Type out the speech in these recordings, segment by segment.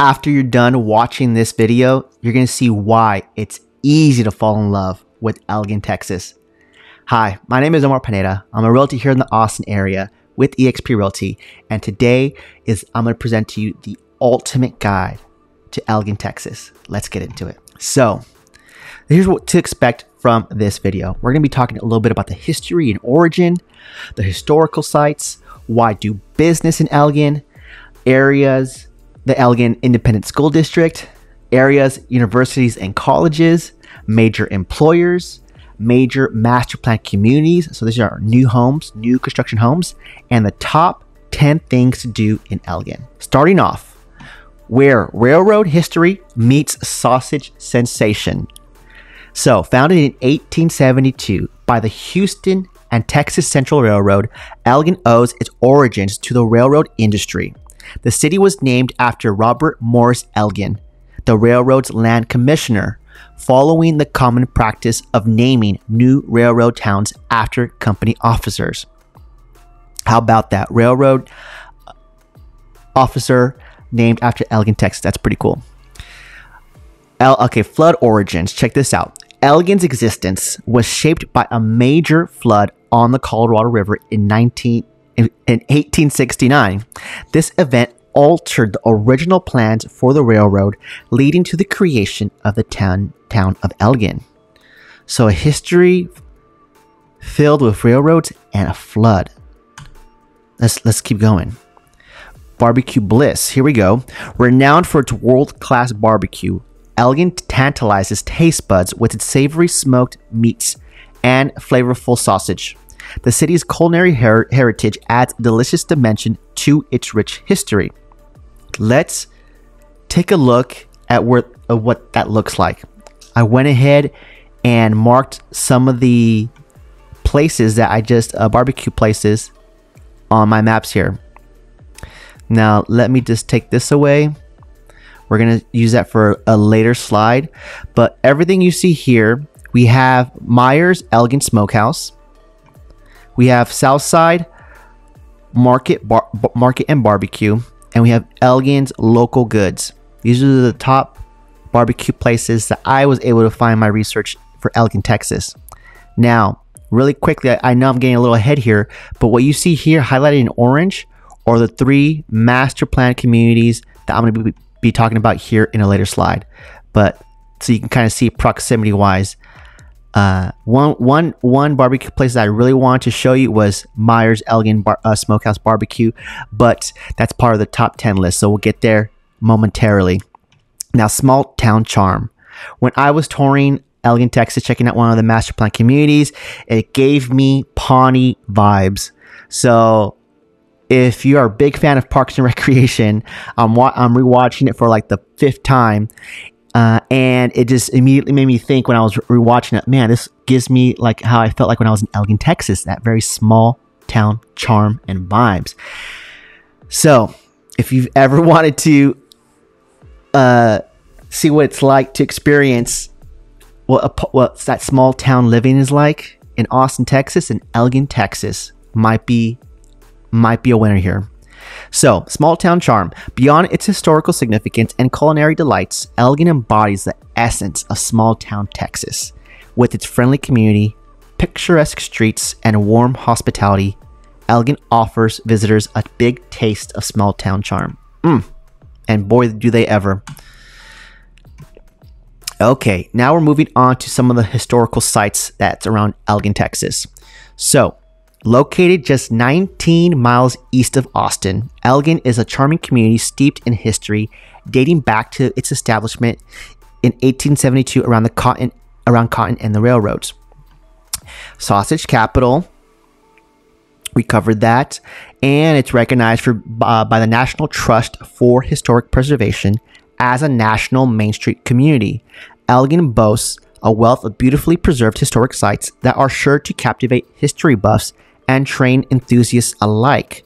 After you're done watching this video, you're going to see why it's easy to fall in love with Elgin, Texas. Hi, my name is Omar Pineda. I'm a realtor here in the Austin area with eXp Realty, and today is I'm going to present to you the ultimate guide to Elgin, Texas. Let's get into it. So, here's what to expect from this video. We're going to be talking a little bit about the history and origin, the historical sites, why do business in Elgin, areas, the Elgin Independent School District, areas, universities, and colleges, major employers, major master plan communities. So these are new homes, new construction homes, and the top 10 things to do in Elgin. Starting off, where railroad history meets sausage sensation. So, founded in 1872 by the Houston and Texas Central Railroad, Elgin owes its origins to the railroad industry. The city was named after Robert Morris Elgin, the railroad's land commissioner, following the common practice of naming new railroad towns after company officers. How about that? Railroad uh, officer named after Elgin, Texas. That's pretty cool. El- okay, flood origins. Check this out. Elgin's existence was shaped by a major flood on the Colorado River in 19 in, in 1869. This event altered the original plans for the railroad, leading to the creation of the town town of Elgin. So a history filled with railroads and a flood. Let's let's keep going. Barbecue Bliss. Here we go. Renowned for its world-class barbecue, Elgin tantalizes taste buds with its savory smoked meats and flavorful sausage. The city's culinary her- heritage adds delicious dimension to its rich history. Let's take a look at where, uh, what that looks like. I went ahead and marked some of the places that I just uh, barbecue places on my maps here. Now, let me just take this away. We're going to use that for a later slide. But everything you see here, we have Myers Elgin Smokehouse. We have Southside Market Bar- Market and Barbecue, and we have Elgin's Local Goods. These are the top barbecue places that I was able to find my research for Elgin, Texas. Now, really quickly, I know I'm getting a little ahead here, but what you see here highlighted in orange are the three master plan communities that I'm going to be, be talking about here in a later slide. But so you can kind of see proximity wise. Uh, one, one, one barbecue place that I really wanted to show you was Myers Elgin Bar- uh, Smokehouse Barbecue, but that's part of the top 10 list. So we'll get there momentarily. Now, small town charm. When I was touring Elgin, Texas, checking out one of the master plan communities, it gave me Pawnee vibes. So, if you are a big fan of Parks and Recreation, I'm wa- I'm rewatching it for like the fifth time, uh, and it just immediately made me think when I was rewatching it. Man, this gives me like how I felt like when I was in Elgin, Texas. That very small town charm and vibes. So, if you've ever wanted to uh, see what it's like to experience what, a, what that small town living is like in Austin, Texas, and Elgin, Texas, might be might be a winner here. So, small town charm. Beyond its historical significance and culinary delights, Elgin embodies the essence of small town Texas. With its friendly community, picturesque streets, and warm hospitality, Elgin offers visitors a big taste of small town charm. Mm. And boy, do they ever. Okay, now we're moving on to some of the historical sites that's around Elgin, Texas. So, located just 19 miles east of Austin, Elgin is a charming community steeped in history dating back to its establishment in 1872 around the cotton around cotton and the railroads. Sausage capital, we covered that, and it's recognized for uh, by the National Trust for Historic Preservation as a national Main Street community. Elgin boasts a wealth of beautifully preserved historic sites that are sure to captivate history buffs and train enthusiasts alike.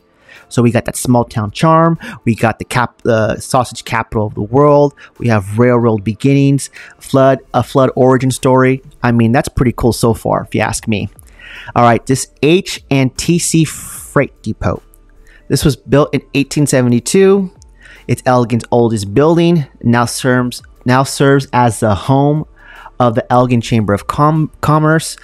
So we got that small town charm. We got the cap, the sausage capital of the world. We have railroad beginnings, flood, a flood origin story. I mean, that's pretty cool so far, if you ask me. All right, this H and TC Freight Depot. This was built in 1872. It's Elgin's oldest building. Now serves now serves as the home of the Elgin Chamber of Com- Commerce.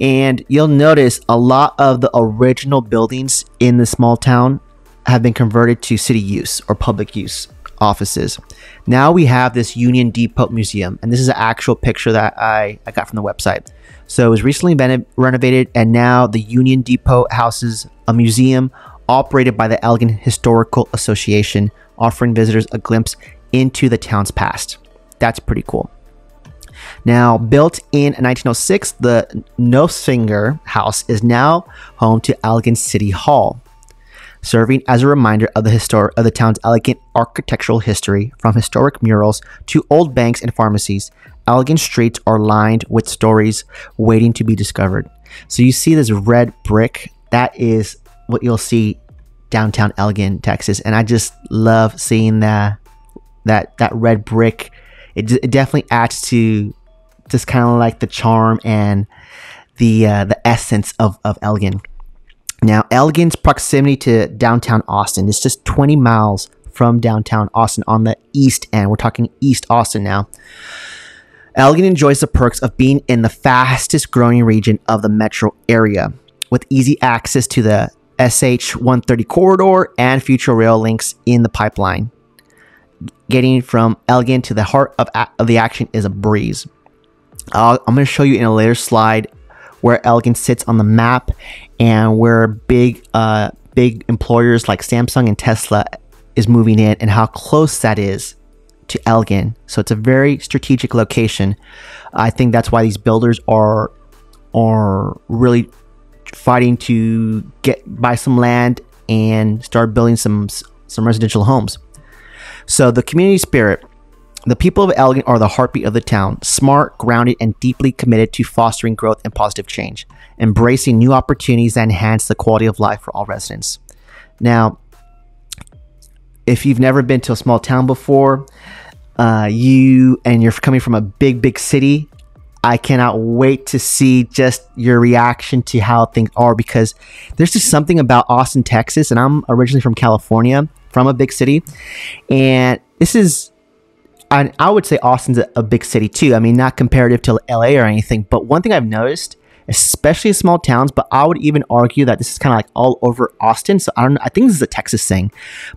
And you'll notice a lot of the original buildings in the small town have been converted to city use or public use offices. Now we have this Union Depot Museum, and this is an actual picture that I, I got from the website. So it was recently been renovated, and now the Union Depot houses a museum operated by the Elgin Historical Association, offering visitors a glimpse into the town's past. That's pretty cool. Now, built in 1906, the Nosinger House is now home to Elgin City Hall serving as a reminder of the histor- of the town's elegant architectural history, from historic murals to old banks and pharmacies. Elegant streets are lined with stories waiting to be discovered. So you see this red brick. That is what you'll see downtown Elgin, Texas, and I just love seeing that that that red brick. It, it definitely adds to just kind of like the charm and the uh, the essence of of Elgin. Now, Elgin's proximity to downtown Austin is just 20 miles from downtown Austin on the east end. We're talking East Austin now. Elgin enjoys the perks of being in the fastest growing region of the metro area with easy access to the SH 130 corridor and future rail links in the pipeline. Getting from Elgin to the heart of, of the action is a breeze. Uh, I'm going to show you in a later slide where Elgin sits on the map and where big uh, big employers like Samsung and Tesla is moving in and how close that is to Elgin. So it's a very strategic location. I think that's why these builders are are really fighting to get buy some land and start building some some residential homes. So the community spirit the people of Elgin are the heartbeat of the town, smart, grounded, and deeply committed to fostering growth and positive change, embracing new opportunities that enhance the quality of life for all residents. Now, if you've never been to a small town before, uh, you and you're coming from a big, big city, I cannot wait to see just your reaction to how things are because there's just something about Austin, Texas, and I'm originally from California, from a big city, and this is and I would say Austin's a, big city too. I mean, not comparative to LA or anything, but one thing I've noticed, especially in small towns, but I would even argue that this is kind of like all over Austin. So I don't know. I think this is a Texas thing,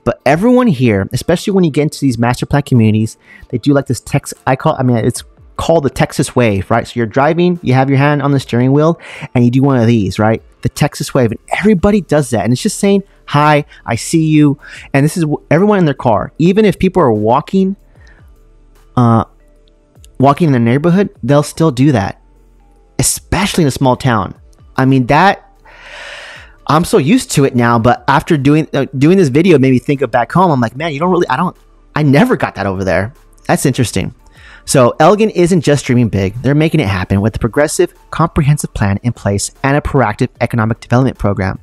but everyone here, especially when you get into these master plan communities, they do like this text. I call. I mean, it's called the Texas wave, right? So you're driving, you have your hand on the steering wheel, and you do one of these, right? The Texas wave, and everybody does that, and it's just saying, "Hi, I see you," and this is everyone in their car, even if people are walking uh, walking in the neighborhood, they'll still do that, especially in a small town. I mean that. I'm so used to it now, but after doing uh, doing this video, made me think of back home. I'm like, man, you don't really. I don't. I never got that over there. That's interesting. So Elgin isn't just dreaming big; they're making it happen with a progressive, comprehensive plan in place and a proactive economic development program.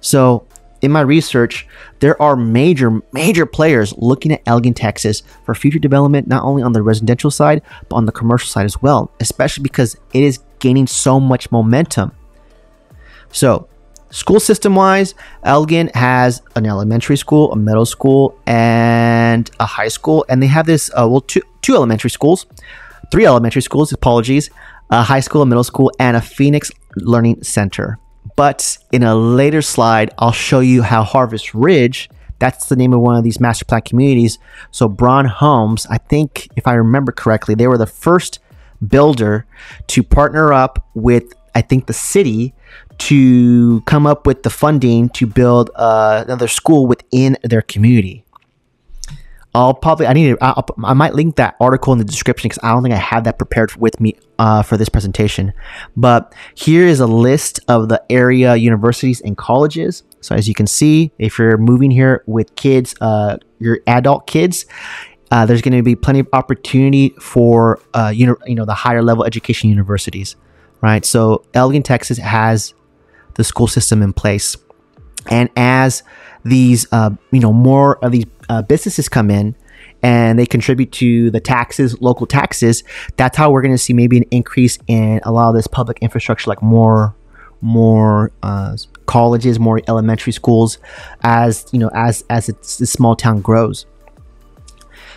So in my research, there are major, major players looking at Elgin, Texas for future development, not only on the residential side, but on the commercial side as well, especially because it is gaining so much momentum. So, school system wise, Elgin has an elementary school, a middle school, and a high school. And they have this, uh, well, two, two elementary schools, three elementary schools, apologies, a high school, a middle school, and a Phoenix Learning Center. But in a later slide, I'll show you how Harvest Ridge, that's the name of one of these master plan communities. So Brohn Homes, I think if I remember correctly, they were the first builder to partner up with I think the city to come up with the funding to build uh, another school within their community. I'll probably I need to, I'll, i might link that article in the description because I don't think I have that prepared with me uh, for this presentation. But here is a list of the area universities and colleges. So as you can see, if you're moving here with kids, uh, your adult kids, uh, there's going to be plenty of opportunity for uh, you know you know the higher level education universities, right? So Elgin, Texas has the school system in place, and as these uh, you know more of these uh, businesses come in and they contribute to the taxes, local taxes, that's how we're going to see maybe an increase in a lot of this public infrastructure, like more, more uh, colleges, more elementary schools, as you know, as as it's, the small town grows.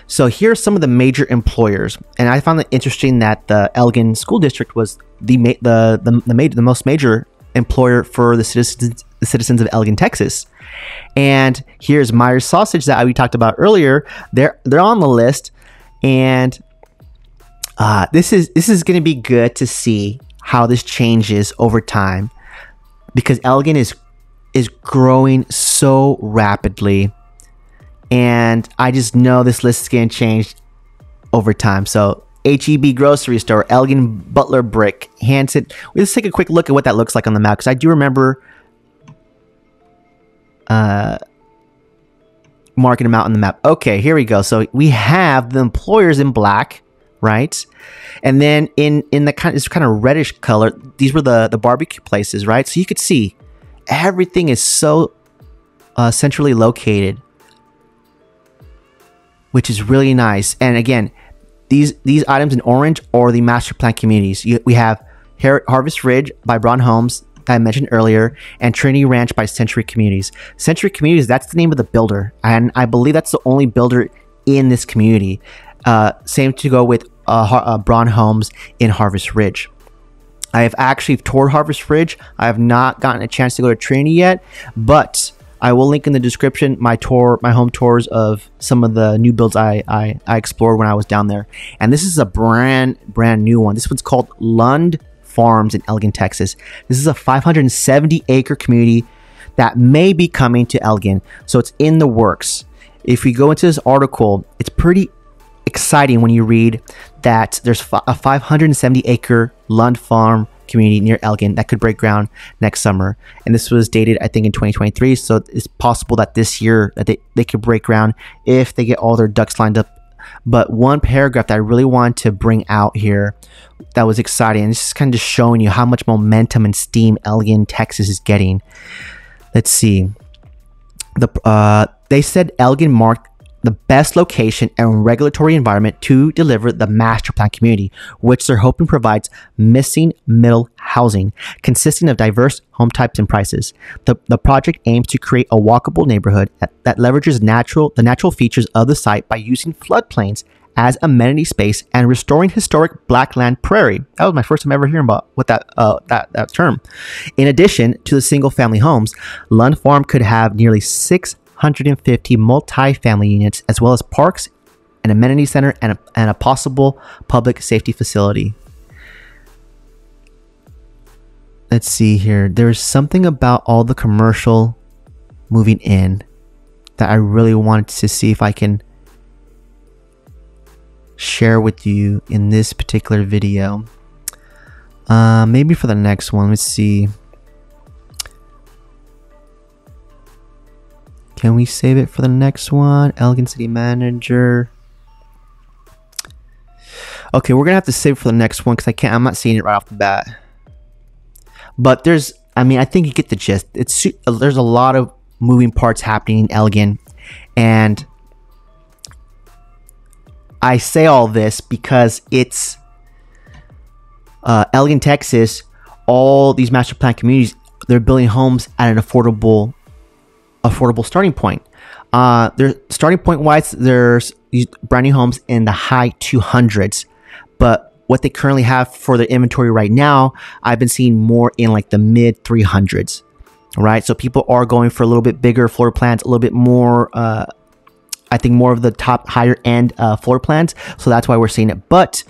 So here are some of the major employers, and I found it interesting that the Elgin School District was the ma- the the the, ma- the most major employer for the citizens the citizens of Elgin, Texas. And here's Myers Sausage that we talked about earlier. They're they're on the list, and uh, this is this is going to be good to see how this changes over time because Elgin is is growing so rapidly and I just know this list is going to change over time. So HEB grocery store, Elgin Butler Brick, Hanson. Let's take a quick look at what that looks like on the map because I do remember uh, marking them out on the map. Okay, here we go. So we have the employers in black, right? And then in in the kind of, this kind of reddish color, these were the the barbecue places, right? So you could see everything is so uh, centrally located which is really nice. And again, these these items in orange are the master plan communities. You, we have Har- Harvest Ridge by Brohn Homes that I mentioned earlier, and Trinity Ranch by Century Communities. Century Communities, that's the name of the builder, and I believe that's the only builder in this community. Uh, same to go with uh, Har- uh, Brohn Homes in Harvest Ridge. I have actually toured Harvest Ridge. I have not gotten a chance to go to Trinity yet, but I will link in the description my tour, my home tours of some of the new builds I, I, I explored when I was down there. And this is a brand, brand new one. This one's called Lund Farms in Elgin, Texas. This is a 570 acre community that may be coming to Elgin. So it's in the works. If we go into this article, it's pretty exciting when you read that there's a 570 acre Lund Farm community near Elgin that could break ground next summer. And this was dated, I think, in 2023. So it's possible that this year that they, they could break ground if they get all their ducks lined up. But one paragraph that I really wanted to bring out here that was exciting, and this is kind of just showing you how much momentum and steam Elgin, Texas is getting. Let's see. The uh, they said Elgin marked the best location and regulatory environment to deliver the master plan community, which they're hoping provides missing middle housing consisting of diverse home types and prices. The, the project aims to create a walkable neighborhood that, that leverages natural the natural features of the site by using floodplains as amenity space and restoring historic blackland prairie. That was my first time ever hearing about what that uh, that that term. In addition to the single family homes, Lund Farm could have nearly six 150 multi-family units, as well as parks, an amenity center, and a, and a possible public safety facility. Let's see here. There's something about all the commercial moving in that I really wanted to see if I can share with you in this particular video. Uh, maybe for the next one. Let's see. Can we save it for the next one? Elgin City Manager. Okay, we're gonna have to save for the next one because I can't. I'm not seeing it right off the bat. But there's, I mean, I think you get the gist. It's there's a lot of moving parts happening in Elgin, and I say all this because it's uh, Elgin, Texas. All these master plan communities, they're building homes at an affordable affordable starting point. Uh, their starting point wise, there's brand new homes in the high 200s, but what they currently have for their inventory right now, I've been seeing more in like the mid 300s. Right, so people are going for a little bit bigger floor plans, a little bit more. Uh, I think more of the top higher end uh, floor plans, so that's why we're seeing it. But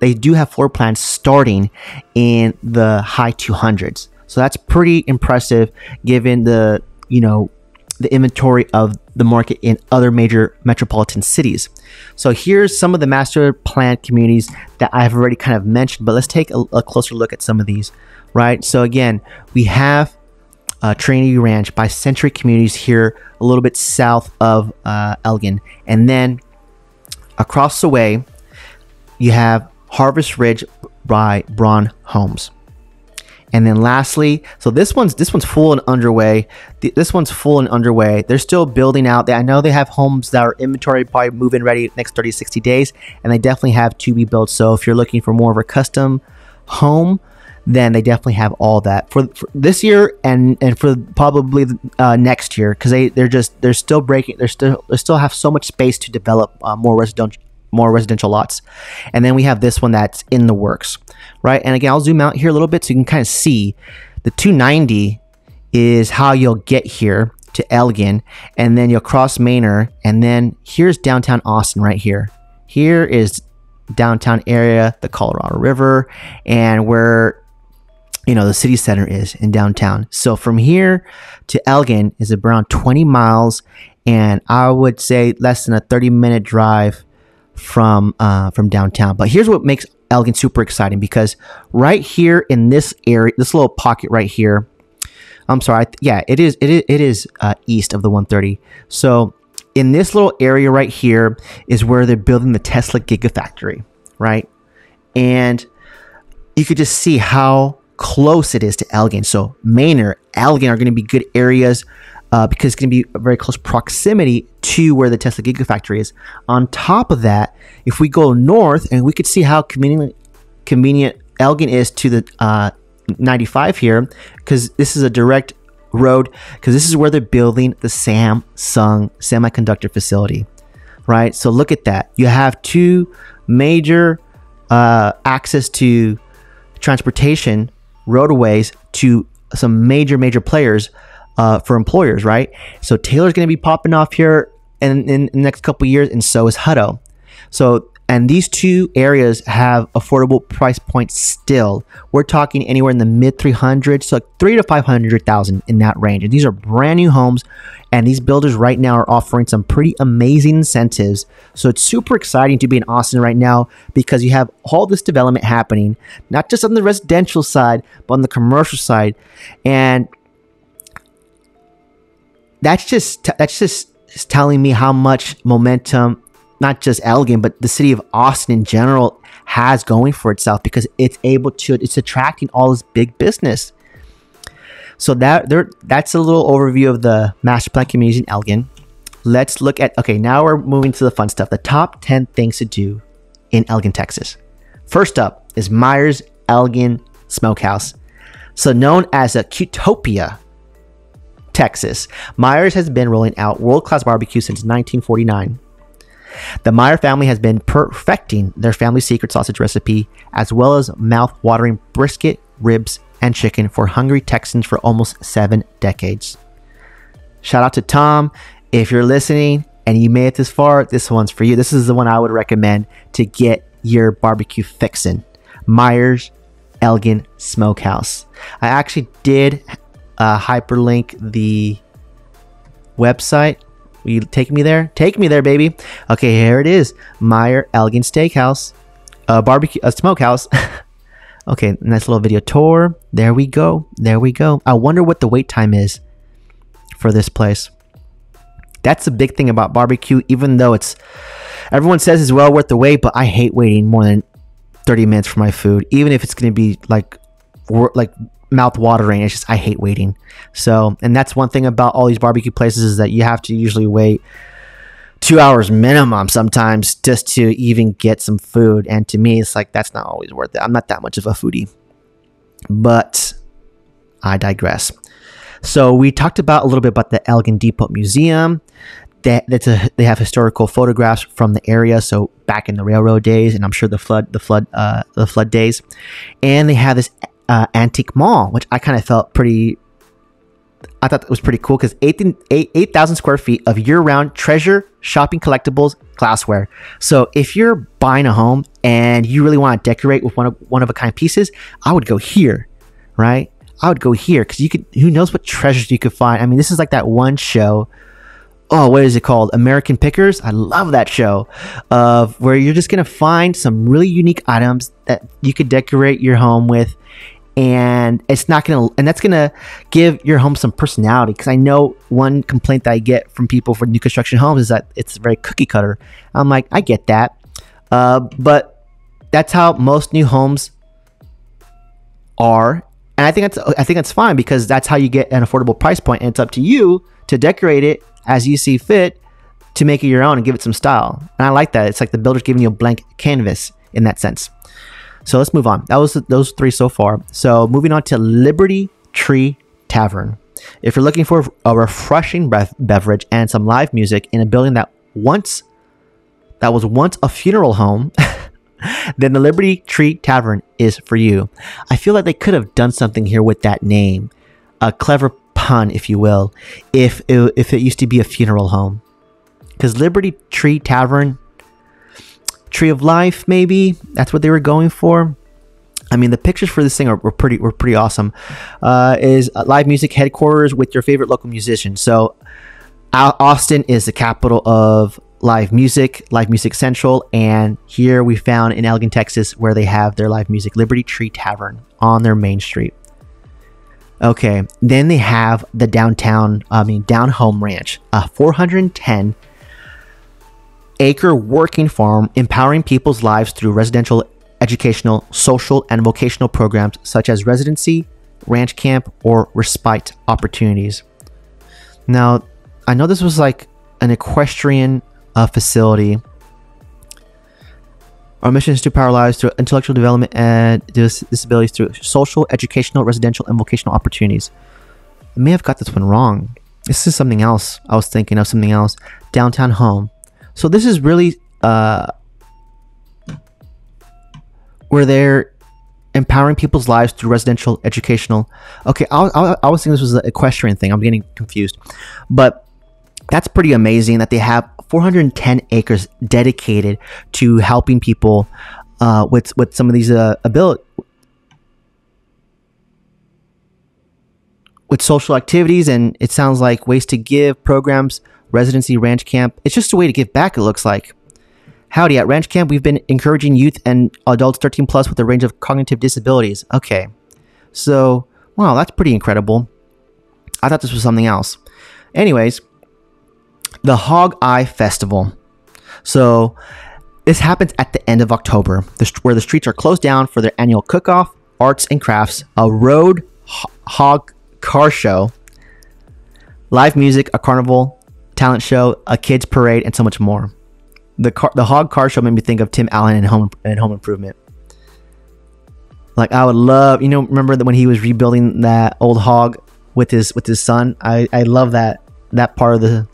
they do have floor plans starting in the high 200s, so that's pretty impressive given the you know the inventory of the market in other major metropolitan cities. So here's some of the master plan communities that I've already kind of mentioned, but let's take a, a closer look at some of these, right? So again, we have uh, Trinity Ranch by Century Communities here, a little bit south of uh, Elgin, and then across the way, you have Harvest Ridge by Brohn Homes. And then lastly, so this one's this one's full and underway. This one's full and underway. They're still building out. I know they have homes that are inventory probably move in ready next 30 60 days, and they definitely have to be built. So if you're looking for more of a custom home, then they definitely have all that for, for this year and and for probably uh, next year because they they're just they're still breaking they're still they still have so much space to develop uh, more residential more residential lots. And then we have this one that's in the works right? And again i'll zoom out here a little bit so you can kind of see. The 290 is how you'll get here to elgin and then you'll cross manor and then here's downtown austin right here. Here is downtown area the colorado river and where you know the city center is in downtown. So from here to elgin is around 20 miles and i would say less than a 30 minute drive from uh, from downtown. But here's what makes elgin super exciting because right here in this area this little pocket right here i'm sorry yeah it is it is, it is uh, east of the 130 so in this little area right here is where they're building the tesla gigafactory right? And you could just see how close it is to Elgin. So Manor, Elgin are going to be good areas uh, because it's going to be a very close proximity to where the Tesla Gigafactory is. On top of that, if we go north, and we could see how convenient, convenient Elgin is to the uh, 95 here, because this is a direct road, because this is where they're building the Samsung semiconductor facility, right? So look at that. You have two major uh, access to transportation roadways to some major, major players uh, for employers, right? So Taylor's going to be popping off here in, in, the next couple years, and so is Hutto. So, and these two areas have affordable price points still. We're talking anywhere in the mid 300s, so like three to 500,000 in that range. And these are brand new homes, and these builders right now are offering some pretty amazing incentives. So it's super exciting to be in Austin right now because you have all this development happening, not just on the residential side, but on the commercial side. And that's just that's just telling me how much momentum not just Elgin, but the city of Austin in general has going for itself because it's able to, it's attracting all this big business. So that there, that's a little overview of the master plan communities in Elgin. Let's look at, okay, now we're moving to the fun stuff. The top 10 things to do in Elgin, Texas. First up is Myers Elgin Smokehouse. So known as a Cutopia, Texas, Myers has been rolling out world-class barbecue since 1949. The Meyer family has been perfecting their family secret sausage recipe, as well as mouth-watering brisket, ribs, and chicken for hungry Texans for almost seven decades. Shout out to Tom. If you're listening and you made it this far, this one's for you. This is the one I would recommend to get your barbecue fixin'. Myers Elgin Smokehouse. I actually did uh, hyperlink the website Will you take me there? Take me there, baby. Okay, here it is. Meyer Elgin Steakhouse, a barbecue, a smokehouse. okay, nice little video tour. There we go. There we go. I wonder what the wait time is for this place. That's the big thing about barbecue, even though it's everyone says it's well worth the wait, but I hate waiting more than 30 minutes for my food, even if it's going to be like like mouth watering. It's just I hate waiting. So, and that's one thing about all these barbecue places is that you have to usually wait two hours minimum sometimes just to even get some food. And to me, it's like that's not always worth it. I'm not that much of a foodie, but I digress. So we talked about a little bit about the Elgin Depot Museum. That that's a, they have historical photographs from the area, so back in the railroad days, and I'm sure the flood, the flood, uh, the flood days, and they have this uh, antique mall, which I kind of felt pretty. I thought that was pretty cool because 8,000 8, square feet of year round treasure, shopping collectibles, glassware. So if you're buying a home and you really want to decorate with one of, one of a kind pieces, I would go here, right? I would go here because you could, who knows what treasures you could find. I mean, this is like that one show. Oh, what is it called? American Pickers. I love that show of where you're just going to find some really unique items that you could decorate your home with and it's not gonna and that's gonna give your home some personality because i know one complaint that i get from people for new construction homes is that it's very cookie cutter. I'm like i get that. Uh, but that's how most new homes are and i think that's i think that's fine because that's how you get an affordable price point and it's up to you to decorate it as you see fit to make it your own and give it some style. And i like that. It's like the builder's giving you a blank canvas in that sense So let's move on. That was those three so far. So moving on to Liberty Tree Tavern. If you're looking for a refreshing bev- beverage and some live music in a building that once that was once a funeral home, then the Liberty Tree Tavern is for you. I feel like they could have done something here with that name, a clever pun, if you will, if it, if it used to be a funeral home. Because Liberty Tree Tavern, Tree of Life, maybe that's what they were going for. I mean, the pictures for this thing are, were pretty were pretty awesome. Uh, is live music headquarters with your favorite local musician. So, Austin is the capital of live music, Live Music Central, and here we found in Elgin, Texas, where they have their live music, Liberty Tree Tavern on their main street. Okay, then they have the downtown, I mean, Down Home Ranch, a 410 acre working farm empowering people's lives through residential, educational, social, and vocational programs such as residency, ranch camp, or respite opportunities. Now, I know this was like an equestrian uh, facility. Our mission is to power lives through intellectual development and dis- disabilities through social, educational, residential, and vocational opportunities. I may have got this one wrong. This is something else. I was thinking of something else. Downtown home. So this is really uh, where they're empowering people's lives through residential, educational. Okay, I, I, I was thinking this was an equestrian thing. I'm getting confused, but that's pretty amazing that they have 410 acres dedicated to helping people uh, with with some of these uh, ability with social activities and it sounds like ways to give programs residency ranch camp. It's just a way to give back it looks like. Howdy at ranch camp we've been encouraging youth and adults 13 plus with a range of cognitive disabilities. Okay. So wow that's pretty incredible. I thought this was something else. Anyways the Hog Eye Festival. So this happens at the end of October, where the streets are closed down for their annual cook-off, arts and crafts, a road hog car show, live music, a carnival, talent show, a kids parade, and so much more. The car, the hog car show made me think of Tim Allen and Home and Home Improvement. Like I would love, you know, remember that when he was rebuilding that old hog with his with his son. I I love that that part of the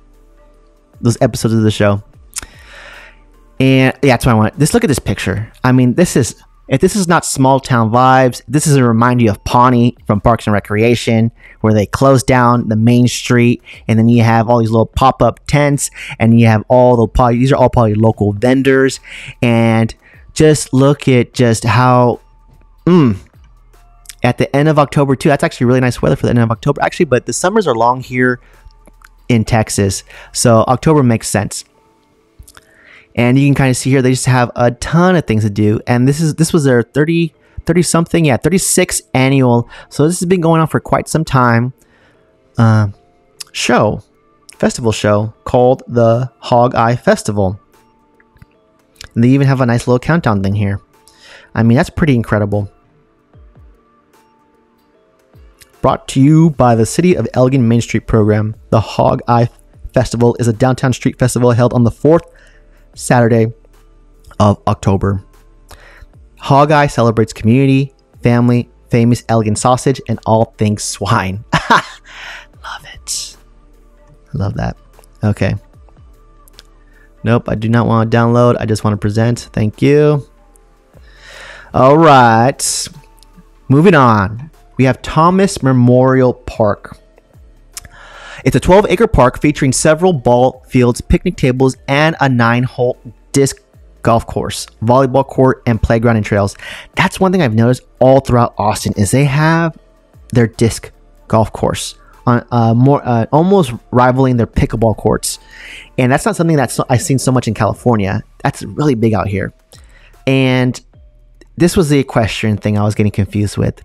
those episodes of the show. And yeah, that's what I want. Just look at this picture. I mean, this is if this is not small town vibes, this is a reminder of Pawnee from Parks and Recreation, where they close down the main street, and then you have all these little pop up tents, and you have all the probably these are all probably local vendors, and just look at just how, mm, at the end of October too. That's actually really nice weather for the end of October, actually. But the summers are long here in Texas. So October makes sense. And you can kind of see here they just have a ton of things to do. And this is this was their 30 30 something, yeah, 36 annual. So this has been going on for quite some time. Uh, show, festival show called the Hog Eye Festival. And they even have a nice little countdown thing here. I mean, that's pretty incredible. Brought to you by the City of Elgin Main Street program. The Hog Eye Festival is a downtown street festival held on the fourth Saturday of October. Hog Eye celebrates community, family, famous Elgin sausage, and all things swine. love it. Love that. Okay. Nope, I do not want to download. I just want to present. Thank you. All right. Moving on we have Thomas Memorial Park. It's a 12 acre park featuring several ball fields, picnic tables, and a nine hole disc golf course, volleyball court, and playground and trails. That's one thing I've noticed all throughout Austin is they have their disc golf course on uh, more uh, almost rivaling their pickleball courts, and that's not something that's I've seen so much in California. That's really big out here, and this was the equestrian thing I was getting confused with.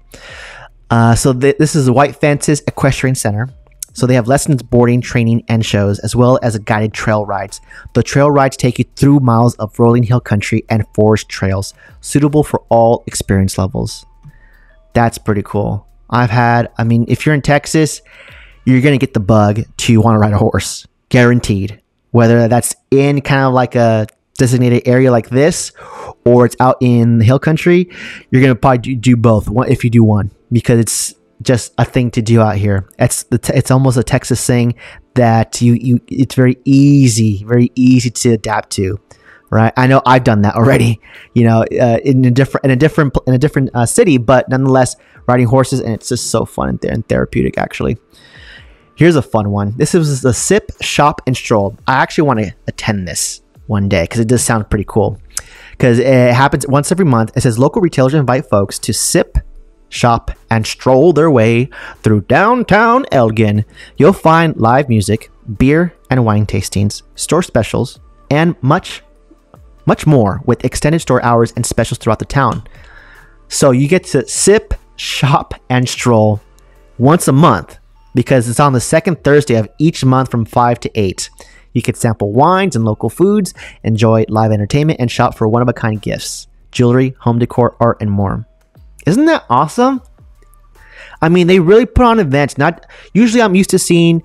Uh, so th- this is White Fences Equestrian Center. So they have lessons, boarding, training, and shows, as well as guided trail rides. The trail rides take you through miles of rolling hill country and forest trails, suitable for all experience levels. That's pretty cool. I've had, I mean, if you're in Texas, you're gonna get the bug to want to ride a horse, guaranteed. Whether that's in kind of like a designated area like this, or it's out in the hill country, you're gonna probably do, do both. If you do one because it's just a thing to do out here. It's it's almost a Texas thing that you you it's very easy, very easy to adapt to. Right, I know I've done that already. You know, uh, in a different in a different in a different uh, city, but nonetheless, riding horses and it's just so fun and, th- and therapeutic. Actually, here's a fun one. This is the Sip Shop and Stroll. I actually want to attend this one day because it does sound pretty cool. Because it happens once every month. It says local retailers invite folks to sip, shop, and stroll their way through downtown Elgin. You'll find live music, beer and wine tastings, store specials, and much, much more with extended store hours and specials throughout the town. So you get to sip, shop, and stroll once a month because it's on the second Thursday of each month from 5 to 8. You can sample wines and local foods, enjoy live entertainment, and shop for one of a kind gifts jewelry, home decor, art, and more. Isn't that awesome? I mean, they really put on events. Not usually, I'm used to seeing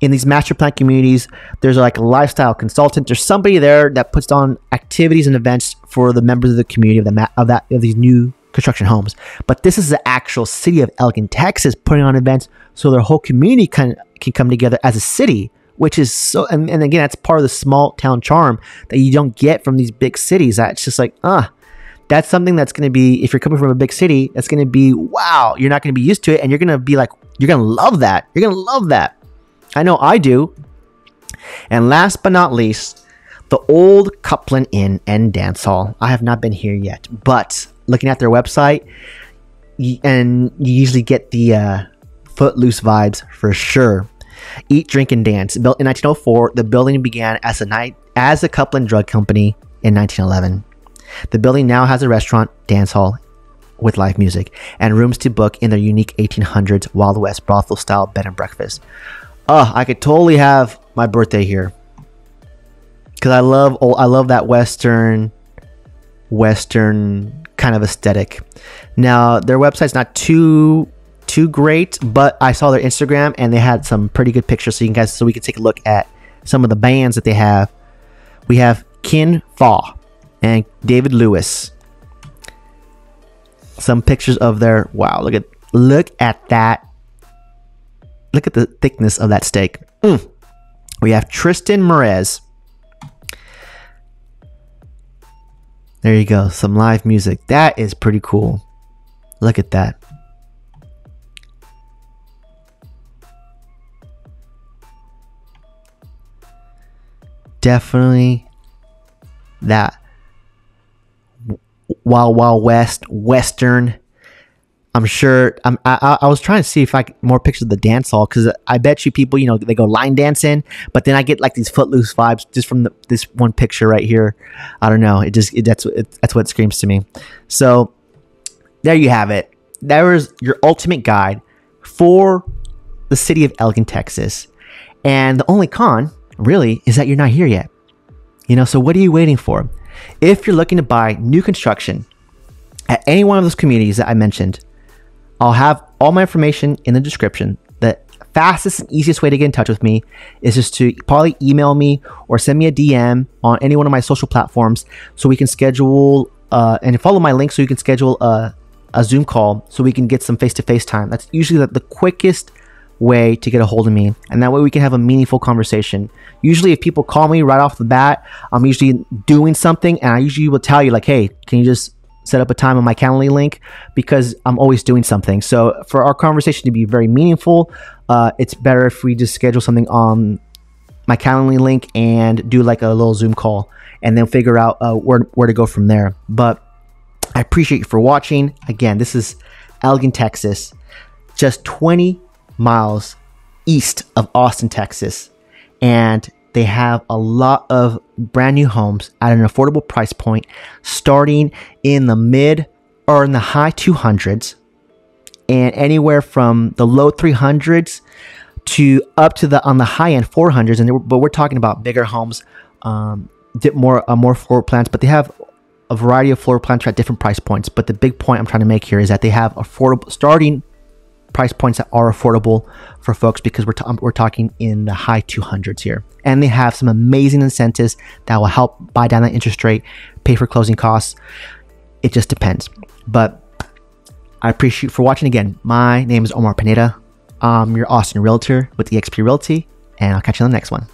in these master plan communities. There's like a lifestyle consultant. There's somebody there that puts on activities and events for the members of the community of the of that of these new construction homes. But this is the actual city of Elgin, Texas, putting on events so their whole community can can come together as a city which is so and, and again that's part of the small town charm that you don't get from these big cities that's just like ah uh, that's something that's going to be if you're coming from a big city that's going to be wow you're not going to be used to it and you're going to be like you're going to love that you're going to love that i know i do and last but not least the old Coupland Inn and Dance Hall. I have not been here yet, but looking at their website, and you usually get the uh, footloose vibes for sure. Eat, Drink, and Dance. Built in 1904, the building began as a night as a Coupland Drug Company in 1911. The building now has a restaurant, dance hall, with live music, and rooms to book in their unique 1800s Wild West brothel style bed and breakfast. Oh, I could totally have my birthday here because I love oh, I love that western western kind of aesthetic. Now their website's not too too great, but I saw their Instagram and they had some pretty good pictures. So you guys, so we can take a look at some of the bands that they have. We have Kin Fa and David Lewis. Some pictures of their wow. Look at look at that. Look at the thickness of that steak. Mm. We have Tristan Merez. There you go. Some live music. That is pretty cool. Look at that. definitely that Wild Wild West Western. I'm sure. I'm, I, I was trying to see if I more pictures of the dance hall because I bet you people, you know, they go line dancing, but then I get like these footloose vibes just from the, this one picture right here. I don't know. It just it, that's it, that's what screams to me. So there you have it. There is your ultimate guide for the city of Elgin, Texas. And the only con really is that you're not here yet. You know, so what are you waiting for? If you're looking to buy new construction at any one of those communities that I mentioned, I'll have all my information in the description. The fastest and easiest way to get in touch with me is just to probably email me or send me a DM on any one of my social platforms so we can schedule uh, and follow my link so you can schedule a, a Zoom call so we can get some face to face time. That's usually the, the quickest way to get a hold of me. And that way we can have a meaningful conversation. Usually if people call me right off the bat i'm usually doing something and i usually will tell you like hey can you just set up a time on my calendar link? Because i'm always doing something. So for our conversation to be very meaningful uh, it's better if we just schedule something on my calendar link and do like a little zoom call and then figure out uh, where, where to go from there. But i appreciate you for watching. Again this is elgin texas. Just 20 miles east of Austin, Texas. And they have a lot of brand new homes at an affordable price point, starting in the mid or in the high 200s and anywhere from the low 300s to up to the on the high end 400s and but we're talking about bigger homes um more uh, more floor plans but they have a variety of floor plans at different price points but the big point i'm trying to make here is that they have affordable starting price points that are affordable for folks because we're, ta- um, we're talking in the high 200s here. And they have some amazing incentives that will help buy down that interest rate, pay for closing costs. It just depends. But I appreciate you for watching again. My name is Omar Pineda. I'm your Austin realtor with eXp Realty, and I'll catch you on the next one.